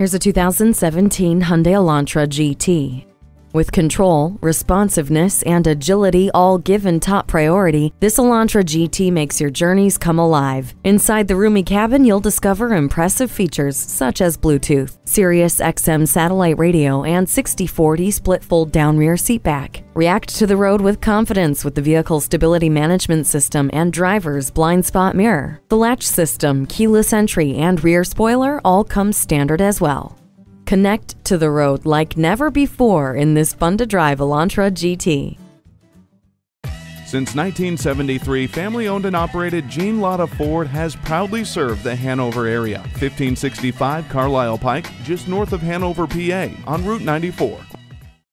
Here's a 2017 Hyundai Elantra GT. With control, responsiveness, and agility all given top priority, this Elantra GT makes your journeys come alive. Inside the roomy cabin, you'll discover impressive features such as Bluetooth, Sirius XM satellite radio, and 60/40 split fold down rear seatback. React to the road with confidence with the vehicle's stability management system and driver's blind spot mirror. The latch system, keyless entry, and rear spoiler all come standard as well. Connect to the road like never before in this fun to drive Elantra GT. Since 1973, family owned and operated Gene Latta Ford has proudly served the Hanover area. 1565 Carlisle Pike, just north of Hanover, PA, on Route 94.